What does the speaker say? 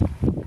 you.